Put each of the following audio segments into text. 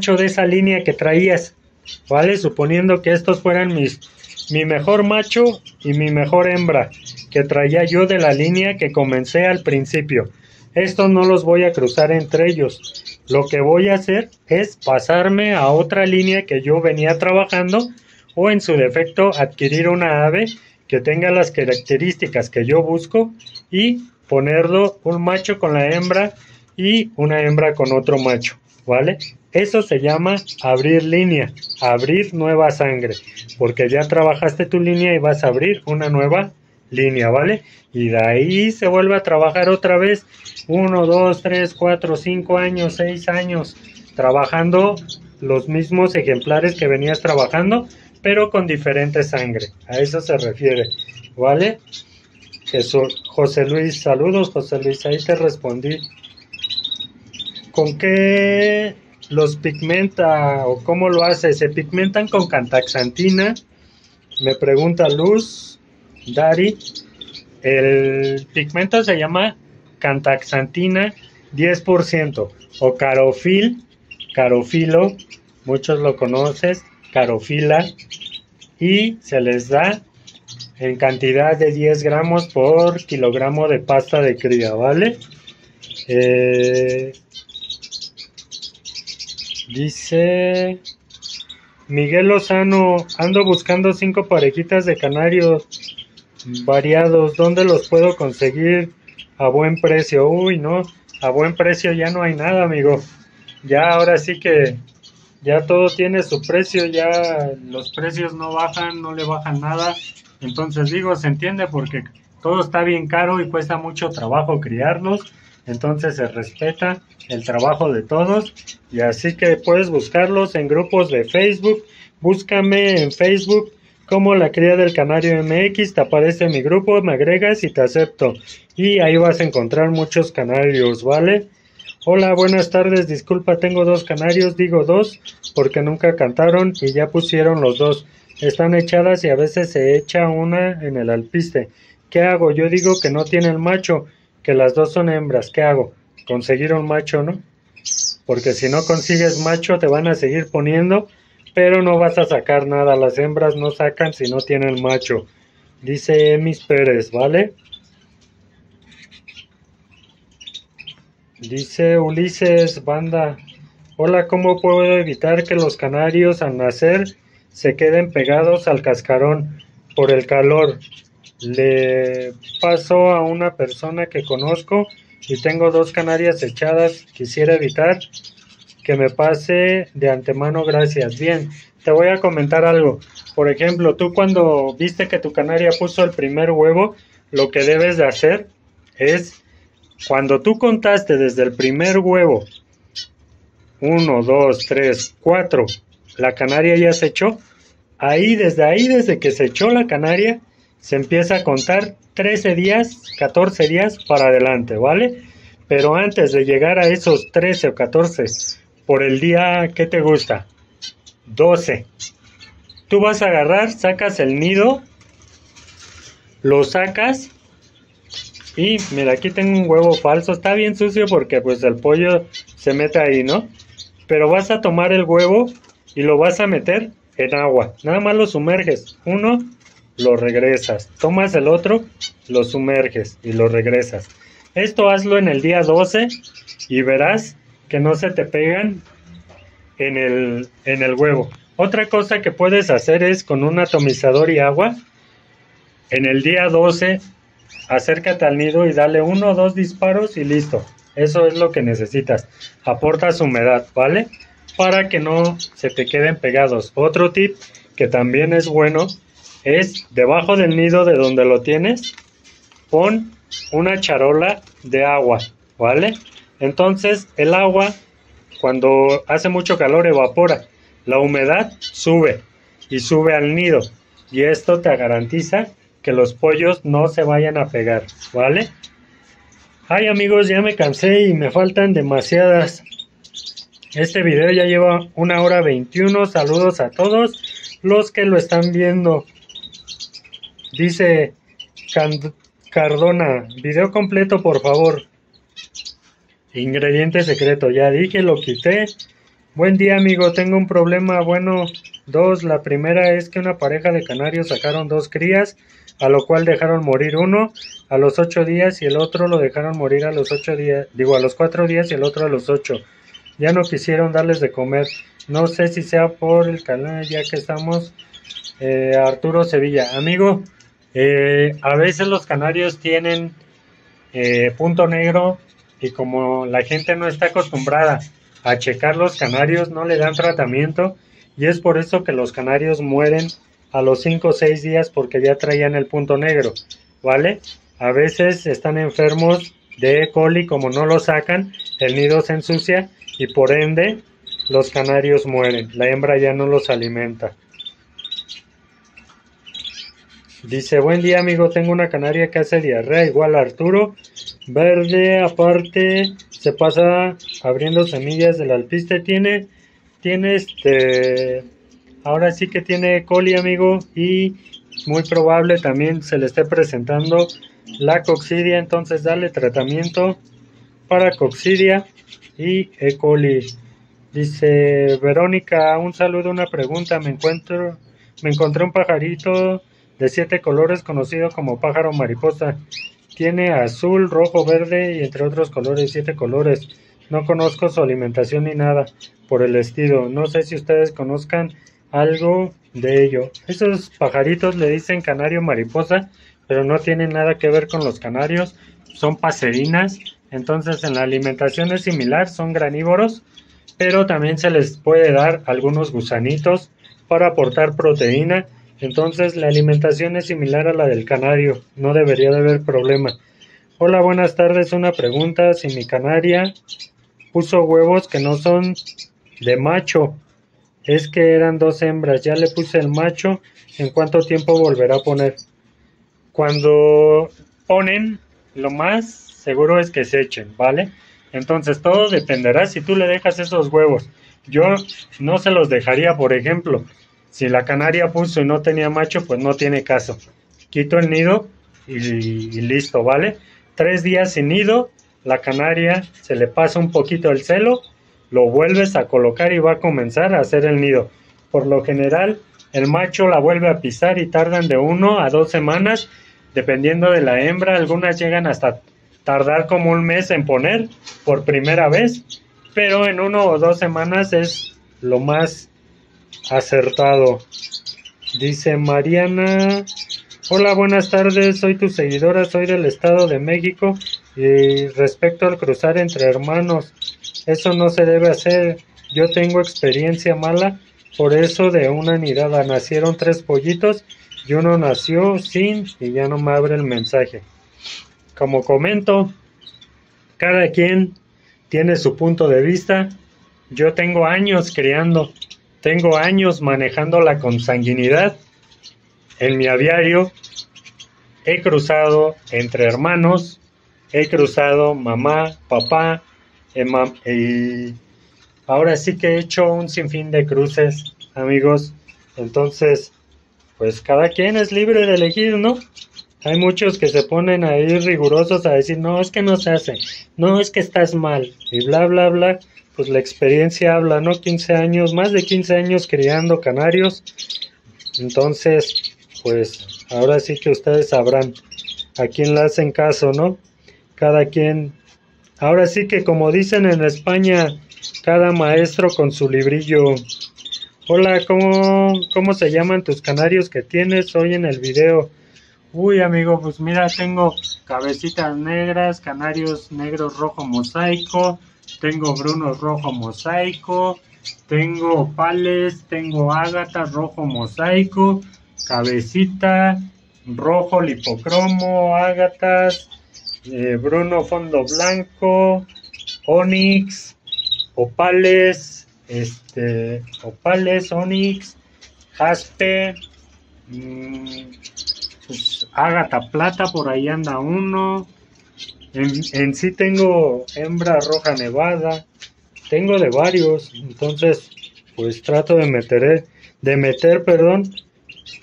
de esa línea que traías, ¿vale? Suponiendo que estos fueran mis, mi mejor macho y mi mejor hembra que traía yo de la línea que comencé al principio. Estos no los voy a cruzar entre ellos. Lo que voy a hacer es pasarme a otra línea que yo venía trabajando o en su defecto adquirir una ave que tenga las características que yo busco y ponerlo un macho con la hembra y una hembra con otro macho, ¿vale? Eso se llama abrir línea, abrir nueva sangre, porque ya trabajaste tu línea y vas a abrir una nueva línea, ¿vale? Y de ahí se vuelve a trabajar otra vez, uno, dos, tres, cuatro, cinco años, seis años, trabajando los mismos ejemplares que venías trabajando, pero con diferente sangre. A eso se refiere, ¿vale? Jesús, José Luis, saludos José Luis, ahí te respondí. ¿Con qué los pigmenta o cómo lo hace? ¿Se pigmentan con cantaxantina? Me pregunta Luz, Dari. El pigmento se llama cantaxantina 10% o carofil, carofilo, muchos lo conoces, carofila, y se les da en cantidad de 10 gramos por kilogramo de pasta de cría, ¿vale? Eh, dice Miguel Lozano, ando buscando cinco parejitas de canarios variados, ¿dónde los puedo conseguir a buen precio? Uy, no, a buen precio ya no hay nada, amigo. Ya ahora sí que ya todo tiene su precio, ya los precios no bajan, no le bajan nada. Entonces digo, se entiende porque todo está bien caro y cuesta mucho trabajo criarlos. Entonces se respeta el trabajo de todos. Y así que puedes buscarlos en grupos de Facebook. Búscame en Facebook como la cría del canario MX. Te aparece mi grupo, me agregas y te acepto. Y ahí vas a encontrar muchos canarios, ¿vale? Hola, buenas tardes. Disculpa, tengo dos canarios. Digo dos porque nunca cantaron y ya pusieron los dos. Están echadas y a veces se echa una en el alpiste. ¿Qué hago? Yo digo que no tiene el macho, que las dos son hembras. ¿Qué hago? Conseguir un macho, ¿no? Porque si no consigues macho te van a seguir poniendo, pero no vas a sacar nada. Las hembras no sacan si no tienen macho. Dice Emis Pérez, ¿vale? Dice Ulises Banda, hola, ¿cómo puedo evitar que los canarios al nacer se queden pegados al cascarón por el calor? Le paso a una persona que conozco y tengo dos canarias echadas, quisiera evitar que me pase de antemano, gracias. Bien, te voy a comentar algo. Por ejemplo, tú cuando viste que tu canaria puso el primer huevo, lo que debes de hacer es cuando tú contaste desde el primer huevo, 1, 2, 3, 4, la canaria ya se echó, ahí, desde ahí, desde que se echó la canaria, se empieza a contar 13 días, 14 días para adelante, ¿vale? Pero antes de llegar a esos 13 o 14, por el día, ¿qué te gusta? 12. Tú vas a agarrar, sacas el nido, lo sacas y mira, aquí tengo un huevo falso. Está bien sucio porque pues el pollo se mete ahí, ¿no? Pero vas a tomar el huevo y lo vas a meter en agua. Nada más lo sumerges. Uno, lo regresas. Tomas el otro, lo sumerges y lo regresas. Esto hazlo en el día 12 y verás que no se te pegan en el, en el huevo. Otra cosa que puedes hacer es con un atomizador y agua. En el día 12 acércate al nido y dale uno o dos disparos y listo. Eso es lo que necesitas. Aportas humedad, ¿vale? Para que no se te queden pegados. Otro tip que también es bueno es debajo del nido de donde lo tienes, pon una charola de agua, ¿vale? Entonces el agua cuando hace mucho calor evapora, la humedad sube y sube al nido y esto te garantiza que los pollos no se vayan a pegar, ¿vale? Ay amigos, ya me cansé y me faltan demasiadas. Este video ya lleva una hora 21. Saludos a todos los que lo están viendo. Dice Cardona, video completo por favor. Ingrediente secreto, ya dije, lo quité. Buen día amigo, tengo un problema. Bueno, dos. La primera es que una pareja de canarios sacaron dos crías, a lo cual dejaron morir uno a los ocho días y el otro lo dejaron morir a los ocho días, digo a los cuatro días y el otro a los ocho. Ya no quisieron darles de comer. No sé si sea por el canal, ya que estamos. Eh, Arturo Sevilla, amigo, eh, a veces los canarios tienen eh, punto negro y como la gente no está acostumbrada a checar los canarios, no le dan tratamiento y es por eso que los canarios mueren a los 5 o 6 días porque ya traían el punto negro, ¿vale? A veces están enfermos de coli, como no lo sacan, el nido se ensucia y por ende los canarios mueren, la hembra ya no los alimenta. Dice, buen día amigo, tengo una canaria que hace diarrea, igual Arturo. Verde, aparte, se pasa abriendo semillas del alpiste. Tiene, tiene este, ahora sí que tiene coli amigo y muy probable también se le esté presentando la coccidia. Entonces dale tratamiento para coccidia y E. coli. Dice Verónica, un saludo, una pregunta. Me encuentro, me encontré un pajarito de siete colores conocido como pájaro mariposa. Tiene azul, rojo, verde y entre otros colores, siete colores. No conozco su alimentación ni nada por el estilo. No sé si ustedes conozcan algo de ello. Esos pajaritos le dicen canario mariposa, pero no tienen nada que ver con los canarios. Son paserinas. Entonces en la alimentación es similar, son granívoros, pero también se les puede dar algunos gusanitos para aportar proteína entonces la alimentación es similar a la del canario, no debería de haber problema. Hola, buenas tardes. Una pregunta, si mi canaria puso huevos que no son de macho, es que eran dos hembras, ya le puse el macho, ¿en cuánto tiempo volverá a poner? Cuando ponen, lo más seguro es que se echen, ¿vale? Entonces todo dependerá si tú le dejas esos huevos. Yo no se los dejaría, por ejemplo, si la canaria puso y no tenía macho, pues no tiene caso. Quito el nido y, listo, ¿vale? Tres días sin nido, la canaria se le pasa un poquito el celo, lo vuelves a colocar y va a comenzar a hacer el nido. Por lo general, el macho la vuelve a pisar y tardan de uno a dos semanas, dependiendo de la hembra. Algunas llegan hasta tardar como un mes en poner por primera vez, pero en uno o dos semanas es lo más acertado. Dice Mariana, hola, buenas tardes, soy tu seguidora, soy del Estado de México y respecto al cruzar entre hermanos, eso no se debe hacer. Yo tengo experiencia mala, por eso de una nidada nacieron tres pollitos y uno nació sin y ya no me abre el mensaje. Como comento, cada quien tiene su punto de vista. Yo tengo años criando tengo años manejando la consanguinidad. En mi aviario he cruzado entre hermanos, he cruzado mamá, papá, y ahora sí que he hecho un sinfín de cruces, amigos. Entonces, pues cada quien es libre de elegir, ¿no? Hay muchos que se ponen ahí rigurosos a decir, no, es que no se hace, no, es que estás mal, y bla, bla, bla pues la experiencia habla, ¿no? 15 años, más de 15 años criando canarios. Entonces, pues ahora sí que ustedes sabrán a quién le hacen caso, ¿no? Cada quien. Ahora sí que como dicen en España, cada maestro con su librillo. Hola, ¿cómo, cómo se llaman tus canarios que tienes hoy en el video? Uy, amigo, pues mira, tengo cabecitas negras, canarios negros rojo mosaico, tengo Bruno rojo mosaico, tengo Pales, tengo Ágata rojo mosaico, Cabecita, rojo lipocromo, Ágatas, eh, Bruno fondo blanco, Onix, Opales, este, Opales, Onix, Jaspe, mmm, Ágata plata, por ahí anda uno, en, sí tengo hembra roja nevada, tengo de varios, entonces pues trato de meter, de meter, perdón,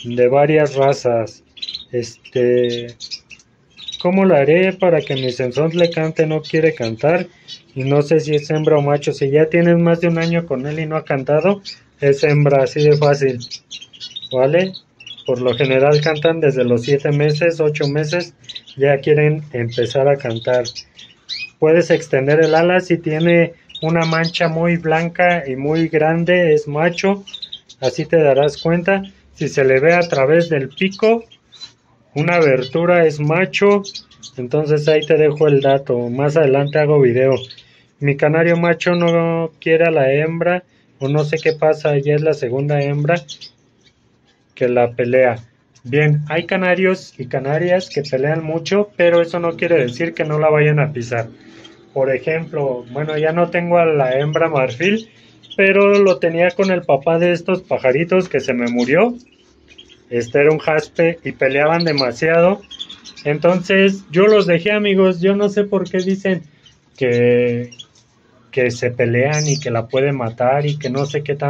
de varias razas. Este, ¿cómo lo haré para que mi sensor le cante? No quiere cantar y no sé si es hembra o macho. Si ya tienes más de un año con él y no ha cantado, es hembra, así de fácil. ¿Vale? Por lo general cantan desde los 7 meses, 8 meses, ya quieren empezar a cantar. Puedes extender el ala si tiene una mancha muy blanca y muy grande, es macho, así te darás cuenta. Si se le ve a través del pico, una abertura es macho, entonces ahí te dejo el dato. Más adelante hago video. Mi canario macho no quiere a la hembra, o no sé qué pasa, ya es la segunda hembra que la pelea. Bien, hay canarios y canarias que pelean mucho, pero eso no quiere decir que no la vayan a pisar. Por ejemplo, bueno, ya no tengo a la hembra marfil, pero lo tenía con el papá de estos pajaritos que se me murió. Este era un jaspe y peleaban demasiado. Entonces yo los dejé amigos, yo no sé por qué dicen que, que se pelean y que la pueden matar y que no sé qué tan